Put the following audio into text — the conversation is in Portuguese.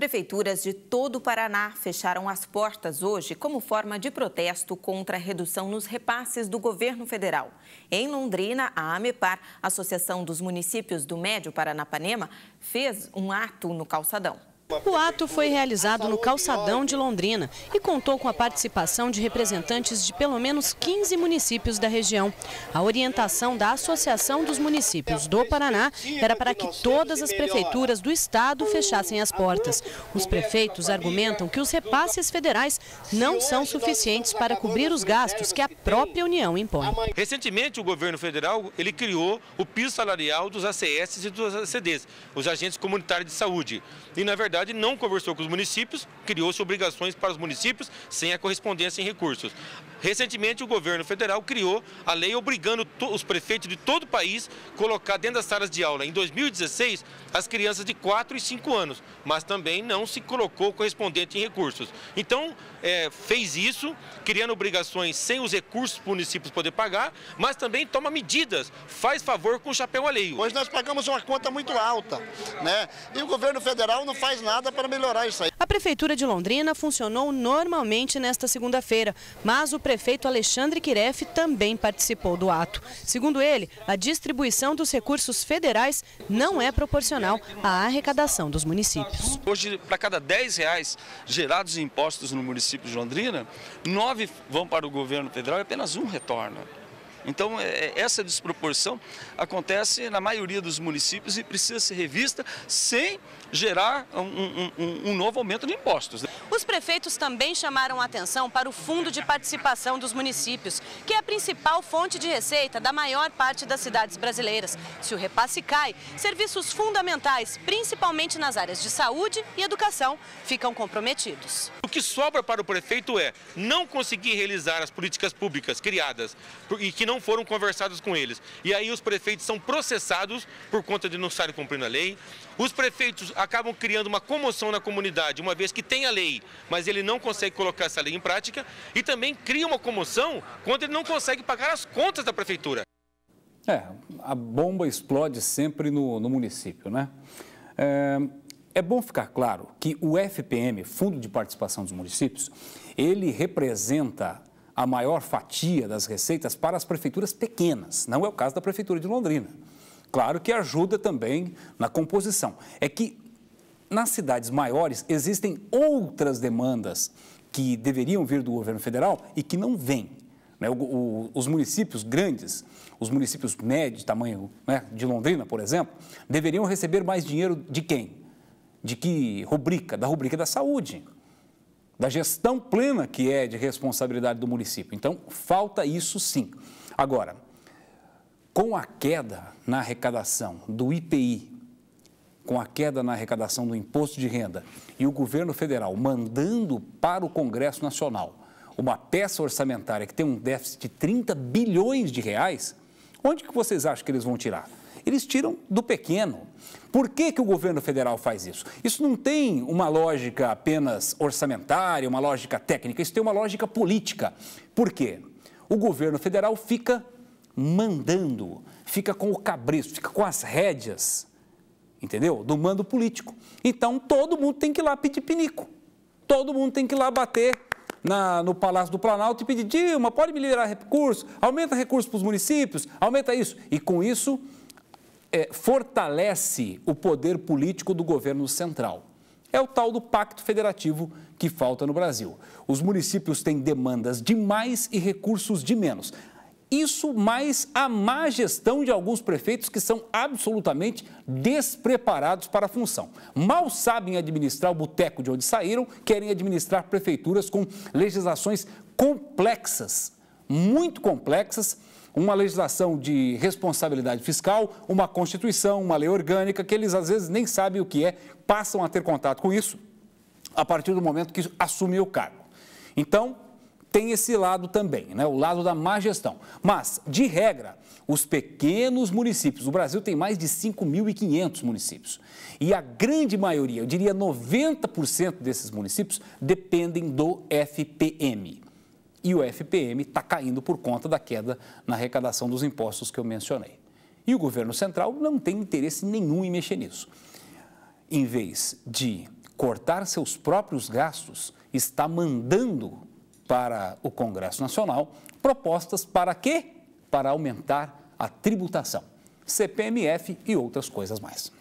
Prefeituras de todo o Paraná fecharam as portas hoje como forma de protesto contra a redução nos repasses do governo federal. Em Londrina, a AMEPAR, Associação dos Municípios do Médio Paranapanema, fez um ato no calçadão. O ato foi realizado no calçadão de Londrina e contou com a participação de representantes de pelo menos 15 municípios da região. A orientação da Associação dos Municípios do Paraná era para que todas as prefeituras do estado fechassem as portas. Os prefeitos argumentam que os repasses federais não são suficientes para cobrir os gastos que a própria União impõe. Recentemente, o governo federal ele criou o piso salarial dos ACS e dos ACDs, os agentes comunitários de saúde. E, na verdade, verdade, não conversou com os municípios, criou-se obrigações para os municípios sem a correspondência em recursos. Recentemente, o governo federal criou a lei obrigando os prefeitos de todo o país a colocar dentro das salas de aula, em 2016, as crianças de 4 e 5 anos, mas também não se colocou correspondente em recursos. Então, é, fez isso, criando obrigações sem os recursos para os municípios poder pagar, mas também toma medidas, faz favor com o chapéu alheio. Hoje nós pagamos uma conta muito alta, né? E o governo federal não faz nada para melhorar isso aí. A Prefeitura de Londrina funcionou normalmente nesta segunda-feira, mas o prefeito Alexandre Quiref também participou do ato. Segundo ele, a distribuição dos recursos federais não é proporcional à arrecadação dos municípios. Hoje, para cada 10 reais gerados em impostos no município de Londrina, nove vão para o governo federal e apenas um retorna. Então, é, é, essa desproporção acontece na maioria dos municípios e precisa ser revista sem gerar um, um, um, novo aumento de impostos. Né? Os prefeitos também chamaram a atenção para o Fundo de Participação dos Municípios, que é a principal fonte de receita da maior parte das cidades brasileiras. Se o repasse cai, serviços fundamentais, principalmente nas áreas de saúde e educação, ficam comprometidos. O que sobra para o prefeito é não conseguir realizar as políticas públicas criadas e que não foram conversados com eles. E aí os prefeitos são processados por conta de não estarem cumprindo a lei. Os prefeitos acabam criando uma comoção na comunidade, uma vez que tem a lei, mas ele não consegue colocar essa lei em prática. E também cria uma comoção quando ele não consegue pagar as contas da prefeitura. É, a bomba explode sempre no, no município, né? É, é bom ficar claro que o FPM, Fundo de Participação dos Municípios, ele representa a maior fatia das receitas para as prefeituras pequenas. Não é o caso da Prefeitura de Londrina. Claro que ajuda também na composição. É que nas cidades maiores existem outras demandas que deveriam vir do governo federal e que não vêm. Né? Os municípios grandes, os municípios médios, tamanho né, de Londrina, por exemplo, deveriam receber mais dinheiro de quem? De que rubrica? Da rubrica da saúde da gestão plena que é de responsabilidade do município. Então, falta isso sim. Agora, com a queda na arrecadação do IPI, com a queda na arrecadação do imposto de renda e o governo federal mandando para o Congresso Nacional uma peça orçamentária que tem um déficit de 30 bilhões de reais, onde que vocês acham que eles vão tirar? Eles tiram do pequeno. Por que, que o governo federal faz isso? Isso não tem uma lógica apenas orçamentária, uma lógica técnica, isso tem uma lógica política. Por quê? O governo federal fica mandando, fica com o cabresto, fica com as rédeas, entendeu? Do mando político. Então todo mundo tem que ir lá pedir pinico. Todo mundo tem que ir lá bater na, no Palácio do Planalto e pedir, Dilma, pode me liberar recursos, aumenta recursos para os municípios, aumenta isso. E com isso é, fortalece o poder político do governo central. É o tal do pacto federativo que falta no Brasil. Os municípios têm demandas de mais e recursos de menos. Isso mais a má gestão de alguns prefeitos que são absolutamente despreparados para a função. Mal sabem administrar o boteco de onde saíram, querem administrar prefeituras com legislações complexas, muito complexas, uma legislação de responsabilidade fiscal, uma constituição, uma lei orgânica, que eles às vezes nem sabem o que é, passam a ter contato com isso a partir do momento que assumem o cargo. Então, tem esse lado também, né? o lado da má gestão. Mas, de regra, os pequenos municípios, o Brasil tem mais de 5.500 municípios. E a grande maioria, eu diria 90% desses municípios, dependem do FPM e o FPM está caindo por conta da queda na arrecadação dos impostos que eu mencionei. E o governo central não tem interesse nenhum em mexer nisso. Em vez de cortar seus próprios gastos, está mandando para o Congresso Nacional propostas para quê? Para aumentar a tributação, CPMF e outras coisas mais.